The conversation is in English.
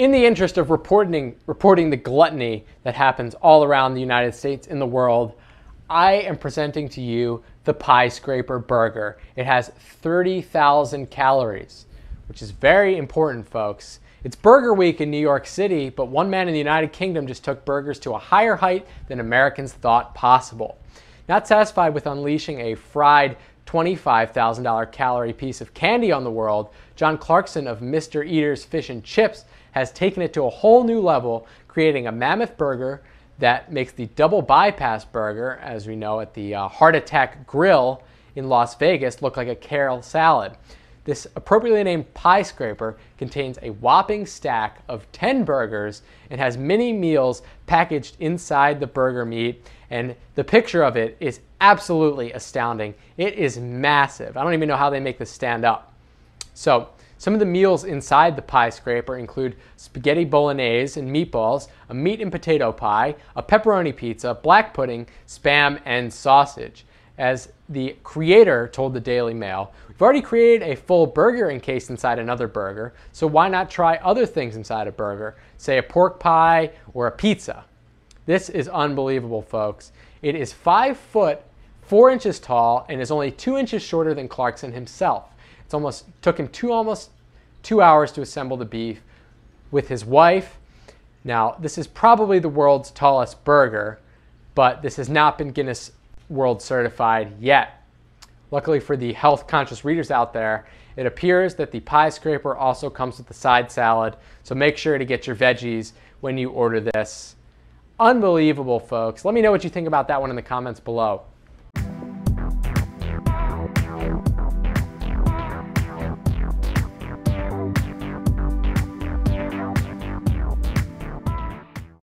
In the interest of reporting, reporting the gluttony that happens all around the United States and the world, I am presenting to you the Pie Scraper Burger. It has 30,000 calories, which is very important, folks. It's Burger Week in New York City, but one man in the United Kingdom just took burgers to a higher height than Americans thought possible. Not satisfied with unleashing a fried $25,000 calorie piece of candy on the world, John Clarkson of Mr. Eater's Fish and Chips has taken it to a whole new level, creating a mammoth burger that makes the double bypass burger, as we know at the uh, Heart Attack Grill in Las Vegas, look like a kale salad. This appropriately named pie scraper contains a whopping stack of 10 burgers and has mini meals packaged inside the burger meat. And the picture of it is absolutely astounding. It is massive. I don't even know how they make this stand up. So, some of the meals inside the pie scraper include spaghetti bolognese and meatballs, a meat and potato pie, a pepperoni pizza, black pudding, spam, and sausage. As the creator told the Daily Mail, we've already created a full burger encased inside another burger, so why not try other things inside a burger, say a pork pie or a pizza? This is unbelievable, folks. It is five foot, four inches tall, and is only two inches shorter than Clarkson himself. It's almost took him two almost two hours to assemble the beef with his wife. Now, this is probably the world's tallest burger, but this has not been Guinness World certified yet. Luckily for the health conscious readers out there, it appears that the pie scraper also comes with the side salad, so make sure to get your veggies when you order this. Unbelievable, folks. Let me know what you think about that one in the comments below.